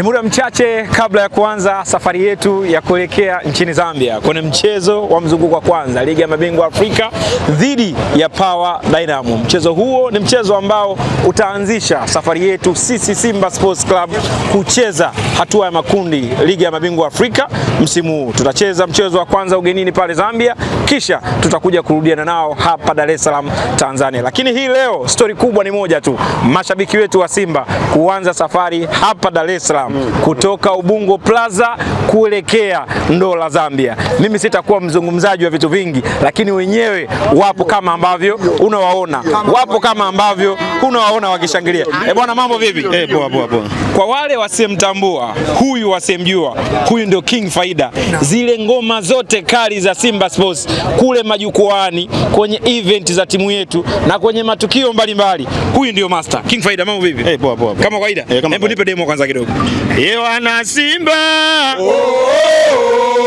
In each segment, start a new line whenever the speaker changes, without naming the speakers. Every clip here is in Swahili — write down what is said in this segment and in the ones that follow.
Ni muda mchache kabla ya kuanza safari yetu ya kuelekea nchini Zambia kwenye mchezo wa mzunguko wa kwanza ligi ya mabingwa Afrika dhidi ya Power Dynamo. Mchezo huo ni mchezo ambao utaanzisha safari yetu sisi Simba Sports Club kucheza hatua ya makundi ligi ya mabingwa Afrika msimu huu. Tutacheza mchezo wa kwanza ugenini pale Zambia, kisha tutakuja kurudiana nao hapa Dar es Salaam Tanzania. Lakini hii leo stori kubwa ni moja tu, mashabiki wetu wa Simba kuanza safari hapa Dar es Salaam kutoka Ubungo Plaza kuelekea Ndola Zambia. Mimi sitakuwa mzungumzaji wa vitu vingi, lakini wenyewe wapo kama ambavyo unawaona, wapo kama ambavyo unawaona wakishangilia. Eh bwana, mambo vipi?
Eh, poa poa poa.
Kwa wale wasiemtambua huyu, wasiemjua huyu, ndio King Faida. Zile ngoma zote kali za Simba Sports kule majukwaani, kwenye event za timu yetu na kwenye matukio mbalimbali, huyu ndio master King Faida. Mambo vipi?
Eh, poa poa poa.
Kama kawaida,
Eh,
hebu nipe demo kwanza kidogo.
Ye wana Simba.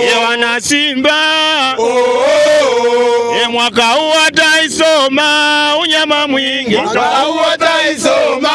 Ye wana Simba. Ye mwaka huu ataisoma unyama mwingi.
Mwaka huu ataisoma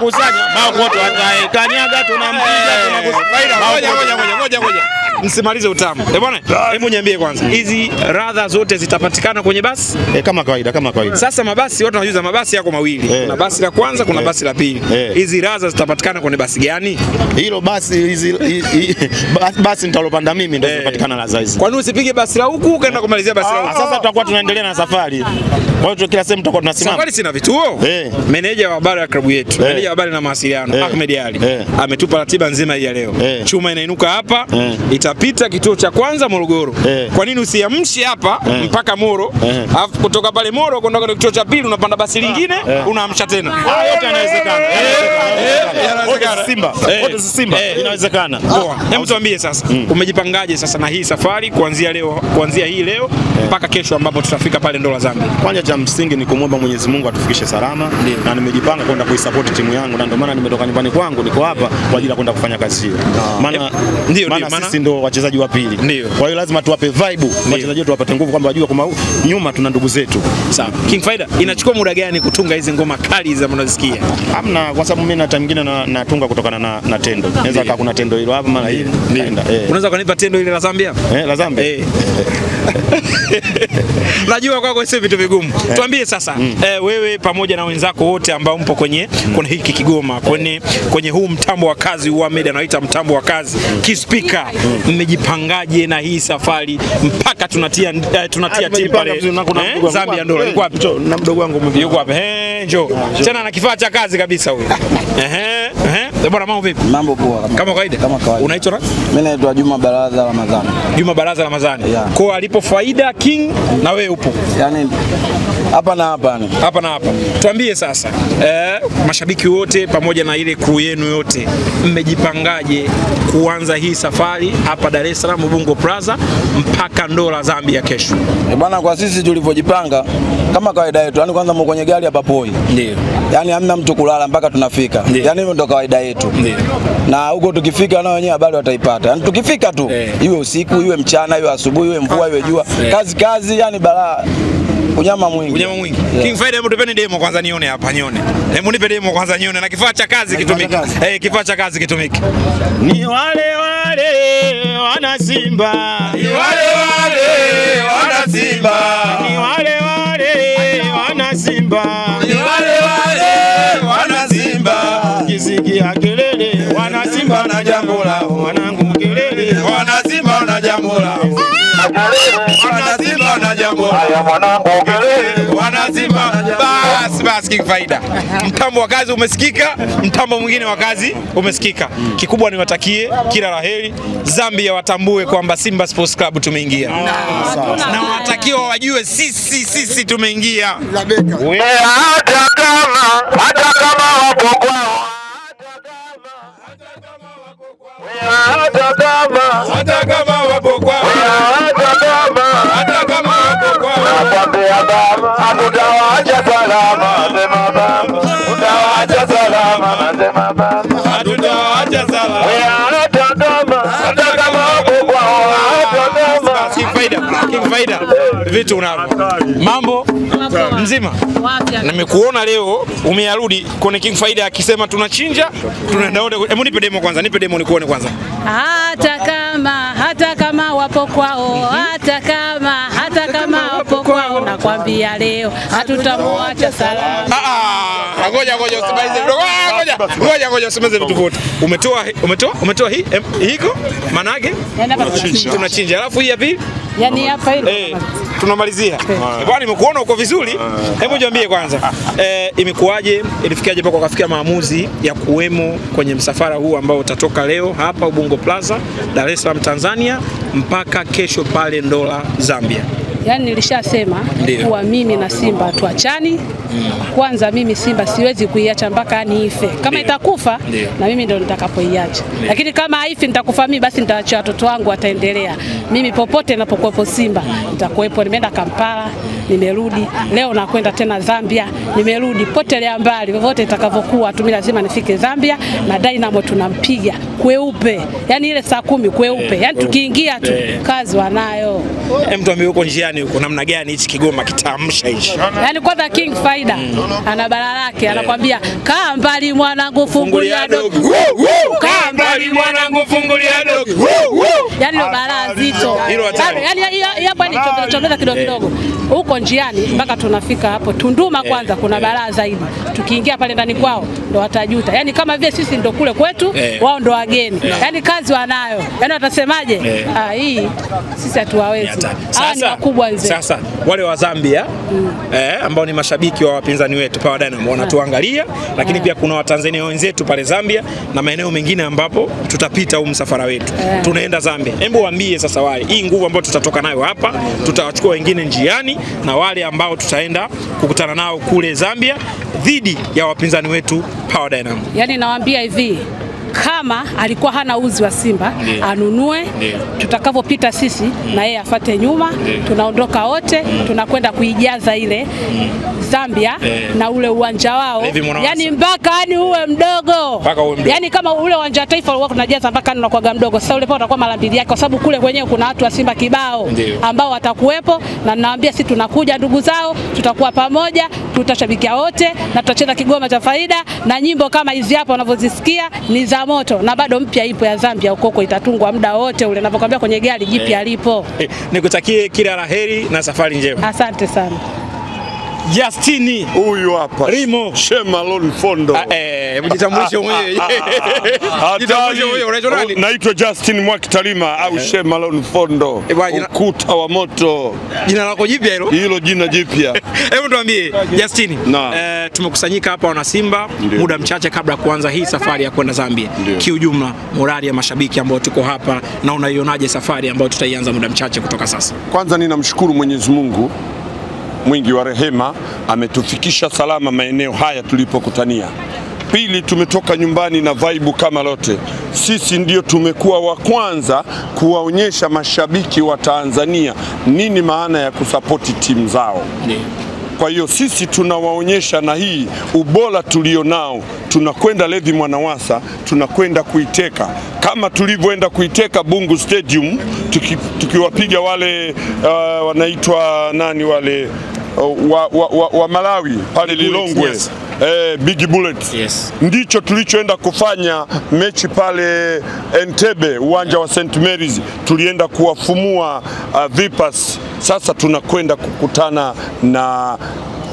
tunakusanya. Makoto ataekanyaga tunampiga tunakusanya.
Ngoja ngoja ngoja ngoja ngoja. Msimalize utamu. Eh bwana, hebu niambie kwanza. Hizi radha zote zitapatikana kwenye basi?
Eh, kama kawaida kama kawaida.
Sasa mabasi watu wanajuza mabasi yako mawili.
Eh.
Kuna basi la kwanza, kuna
Eh.
basi la pili.
Eh.
e. radha zitapatikana kwenye basi gani?
Hilo basi hizi hi- hi- basi- basi nitalopanda mimi ndio
Eh.
radha hizi.
Kwa nini usipige basi la huku ukaenda kumalizia basi la
Ah,
huku?
Sasa tutakuwa tunaendelea na safari. Kwa hiyo kila sehemu tutakuwa tunasimama.
Safari sina vituo.
Eh.
Meneja wa habari ya klabu yetu,
Eh.
meneja wa habari na mawasiliano
Eh.
Ahmed Ali
Eh.
ametupa ratiba nzima hii ya leo.
Eh.
Chuma inainuka hapa,
Eh.
itapita kituo cha kwanza Morogoro.
Eh.
Kwa nini usiamshi hapa
Eh.
mpaka Moro, alafu kutoka pale Moro kwenda kwenye kituo cha pili unapanda basi lingine, unaamsha tena.
hey. yote yanawezekana. Simba. Wote si Simba. Inawezekana.
Poa. Hebu tuambie sasa, umejipangaje sasa na hii safari kuanzia leo kuanzia hii leo mpaka kesho ambapo tutafika pale Ndola Zambia?
Kwanza cha msingi ni kumwomba Mwenyezi Mungu atufikishe salama na nimejipanga kwenda kuisupport timu yangu na ndio maana nimetoka nyumbani kwangu niko hapa kwa ajili ya kwenda kufanya kazi hiyo. Maana
Ndio,
maana
ndio, maana-
sisi ndio wachezaji wa pili.
Ndio.
Kwa hiyo lazima tuwape vibe wachezaji wetu wapate nguvu kwamba wajue kwamba nyuma tuna ndugu zetu.
Sawa. King Faida, inachukua muda gani kutunga hizi ngoma kali za mnazisikia?
Hamna kwa sababu mimi na time nyingine na, natunga kutokana na, na tendo. Naweza kaa kuna tendo hilo hapa mara hii. Eh.
Unaweza kunipa tendo ile la Zambia?
Eh, la Zambia.
Eh. Najua kwako sio vitu vigumu. Tuambie sasa eh, wewe pamoja na wenzako wote ambao mpo kwenye kuna hiki Kigoma kwenye kwenye huu mtambo wa kazi huu Ahmed anaita mtambo wa kazi kispika, mmejipangaje na hii safari mpaka tunatia uh, tunatia timu pale eh, Zambia Ndio Yuko wapi?
Na mdogo wangu.
Yuko wapi? Eh, njoo. Tena na kifaa cha kazi kabisa huyu. Ehe. Bwana mambo vipi?
Mambo poa kama,
Kama kawaida.
Kama kawaida.
Unaitwa nani?
Mimi naitwa Juma Baraza Ramadhani.
Juma Baraza Ramadhani.
Yeah.
Kwa alipo Faida King na wewe upo
Yaani hapa na hapa ni.
hapa na hapa. Tuambie sasa eh, mashabiki wote pamoja na ile crew yenu yote mmejipangaje kuanza hii safari hapa Dar es Salaam Ubungo Plaza mpaka Ndola Zambia kesho?
Eh, Bwana kwa sisi tulivyojipanga kama kawaida yetu. yani kwanza mko kwenye gari hapa poi.
Ndio.
Yaani hamna mtu kulala mpaka tunafika.
yeah.
Yaani hivyo ndo kawaida yetu.
yeah.
Na huko tukifika nao wenyewe habari wataipata. Yaani tukifika tu
yeah.
iwe usiku, iwe mchana, iwe asubuhi, iwe mvua, iwe jua.
yeah.
Kazi kazi yani balaa. Unyama mwingi.
Unyama mwingi.
Yeah.
King Faida, hebu tupeni demo kwanza nione hapa nione. Hebu nipe demo kwanza nione na kifaa cha kazi kitumike.
Eh,
Eh, kifaa cha kazi kitumike.
Ni wale wale wana Simba.
Ni wale wale wana Simba.
Ni wale wale wana Simba.
Ni wale Simba
na jambo lao. Wanangu kelele
Wana Simba na jambo lao. Wana Simba na jambo lao. Wana Simba na.
Basi basi kifaida Faida, mtambo wa kazi umesikika, mtambo mwingine wa kazi umesikika. Kikubwa niwatakie kila la heri, Zambia watambue kwamba Simba Sports Club tumeingia, na watakiwa wajue sisi sisi tumeingia.
hata kama hata kama Hata kama
wapo kwao.
hata kama
Hata kama wapo kwao.
nakwambia baba hatutawaacha salama sema baba tutawaacha salama nasema baba
Hatutawaacha salama.
Faida vitu unavyo. Mambo mzima, nimekuona leo umearudi kwenye King Faida akisema tunachinja tunaenda wote. Hebu nipe demo kwanza, nipe demo nikuone kwanza.
Hata kama hata kama wapo kwao, hata kama hata kama wapo kwao, nakwambia leo hatutamwacha salama.
Ah, ah, ngoja ngoja usimalize kidogo. Ngoja ngoja ngoja vitu vyote. Umetoa umetoa umetoa hii em, hiko? Maana yake
Yaani tunachinja.
alafu hii ya pili?
Yaani hapa hilo.
Eh, tunamalizia. Eh, bwana, nimekuona uko vizuri. Hebu niambie kwanza, eh, imekuwaje, ilifikiaje mpaka ukafikia maamuzi ya kuwemo kwenye msafara huu ambao utatoka leo hapa Ubungo Plaza, Dar es Salaam, Tanzania mpaka kesho pale Ndola, Zambia?
Yaani nilishasema
Ndio.
kuwa mimi na Simba tuachani Kwanza mimi Simba siwezi kuiacha mpaka niife. Kama
Ndiyo.
itakufa
Ndiyo.
na mimi ndo nitakapoiacha, lakini kama haifi nitakufa mimi, basi nitaacha watoto wangu wataendelea. Mimi popote napokuwepo Simba nitakuwepo. Nimeenda Kampala, nimerudi leo, nakwenda tena Zambia, nimerudi potelea mbali, vyovyote itakavyokuwa tu, mimi lazima nifike Zambia na Dynamo tunampiga kweupe, yani ile saa kumi kweupe, yani tukiingia tu
Eh.
kazi wanayo.
Hem, tuambie huko njiani huko namna gani hichi Kigoma kitamsha hichi.
Yaani kwanza King Faida ana bara lake, anakwambia kaa mbali mwanangu, fungulia dogo. Kaa mbali
mwanangu, fungulia dogo.
Yaani ndio bala zito.
Hatari.
Yaani yaani hapa ni chomeza kidogo kidogo. Huko njiani mpaka tunafika hapo Tunduma kwanza kuna balaa zaidi. Tukiingia pale ndani kwao ndo watajuta. Yaani kama vile sisi ndo kule kwetu,
Eh.
wao ndo wageni. eh. Yaani kazi wanayo. Yaani watasemaje?
Eh.
Ah, hii sisi hatuwawezi. Hawa ni wakubwa wenzetu.
sasa wale wa Zambia mm. eh, ambao ni mashabiki wa wapinzani wetu Power Dynamo wanatuangalia, lakini pia kuna Watanzania wenzetu pale Zambia na maeneo mengine ambapo tutapita huu msafara wetu
Eh.
tunaenda Zambia. Hebu waambie sasa wale hii nguvu ambayo tutatoka nayo hapa, tutawachukua wengine njiani na wale ambao tutaenda kukutana nao kule Zambia dhidi ya wapinzani wetu Power Dynamo.
Yaani nawaambia hivi kama alikuwa hana uzi wa Simba
Ndiyo.
anunue,
yeah.
tutakavyopita sisi mm. na yeye afate nyuma, tunaondoka wote, mm. tunakwenda kuijaza ile mm. Zambia
yeah.
na ule uwanja wao, yani mpaka yani uwe mdogo,
mdogo.
yani kama ule uwanja wa Taifa ulikuwa tunajaza mpaka ni unakuwaga mdogo. Sasa ule pale utakuwa mara mbili yake, kwa sababu kule kwenyewe kuna watu wa Simba kibao
yeah.
ambao watakuwepo, na ninawaambia sisi tunakuja ndugu zao, tutakuwa pamoja, tutashabikia wote na tutacheza Kigoma cha faida, na nyimbo kama hizi hapa unavyozisikia ni za moto, na bado mpya ipo ya Zambia ukoko itatungwa muda wote ule, navyokwambia kwenye gari jipya alipo.
Eh, nikutakie kila la heri na safari njema.
Asante sana.
Justini
Huyu hapa
Rimo.
Shemalon Fondo.
Ah, eh, mjitambulishe jitambulishe mwenyewe. Jitambulishe mwenyewe, unaitwa nani?
Naitwa Justin Mwakitalima au Shemalon Fondo.
Eh, bwana, jina-
Ukuta wa moto,
Jina lako jipya hilo?
hilo jina jipya.
Hebu tuambie Justini, eh, tumekusanyika hapa wana Simba muda mchache kabla ya kuanza hii safari ya kwenda Zambia. Kiujumla, morali ya mashabiki ambao tuko hapa na unaionaje safari ambayo tutaianza muda mchache kutoka sasa?
Kwanza ninamshukuru Mwenyezi Mungu mwingi wa rehema, ametufikisha salama maeneo haya tulipokutania. Pili, tumetoka nyumbani na vaibu kama lote. Sisi ndio tumekuwa wa kwanza kuwaonyesha mashabiki wa Tanzania nini maana ya kusapoti timu zao. Kwa hiyo sisi tunawaonyesha na hii ubora tulionao, tunakwenda Levi Mwanawasa, tunakwenda kuiteka kama tulivyoenda kuiteka Bungu Stadium tukiwapiga tuki, wale uh, wanaitwa nani wale uh, wa, wa, wa, wa Malawi pale Lilongwe
yes.
eh, Big Bullet
Yes.
ndicho tulichoenda kufanya mechi pale Entebbe, uwanja wa St Mary's. Tulienda kuwafumua uh, Vipers. Sasa tunakwenda kukutana na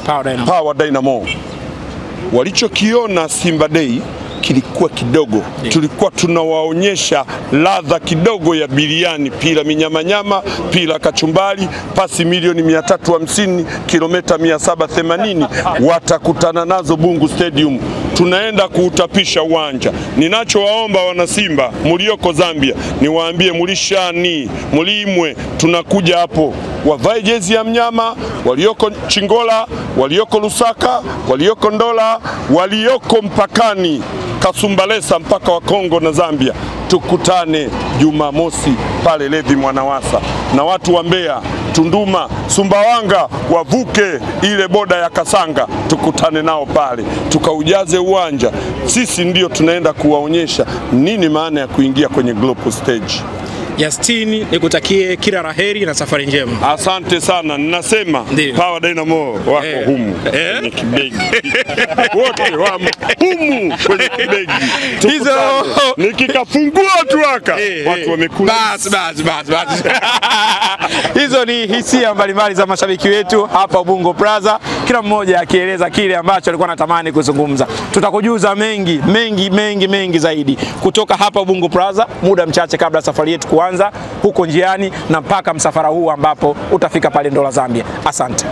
Power Dynamo.
Power Dynamo. Walichokiona Simba Day kilikuwa kidogo, yeah. tulikuwa tunawaonyesha ladha kidogo ya biriani, pila minyamanyama, pila kachumbari, pasi milioni 350, kilomita 780 watakutana nazo Bungu Stadium. Tunaenda kuutapisha uwanja. Ninachowaomba wanasimba mulioko Zambia, niwaambie mulishani, mulimwe, tunakuja hapo, wavae jezi ya mnyama, walioko Chingola, walioko Lusaka, walioko Ndola, walioko mpakani Kasumbalesa mpaka wa Kongo na Zambia, tukutane Jumamosi pale Levi Mwanawasa, na watu wa Mbeya, Tunduma, Sumbawanga wavuke ile boda ya Kasanga, tukutane nao pale, tukaujaze uwanja. Sisi ndio tunaenda kuwaonyesha nini maana ya kuingia kwenye global stage.
Yastin, nikutakie kila raheri na safari njema.
Asante sana, ninasema. Power Dynamo wako
Eh.
humu
Eh.
kwenye kibegi, wote wamo humu kwenye kibegi.
Hizo-
nikikafungua tu aka
Eh,
watu
eh.
wamekula
Bas, bas, bas, bas. Hizo ni hisia mbalimbali za mashabiki wetu hapa Ubungo Plaza, kila mmoja akieleza kile ambacho alikuwa anatamani kuzungumza. Tutakujuza mengi mengi mengi mengi zaidi kutoka hapa Ubungo Plaza muda mchache kabla safari yetu kuanza huko njiani na mpaka msafara huu ambapo utafika pale Ndola Zambia. Asante.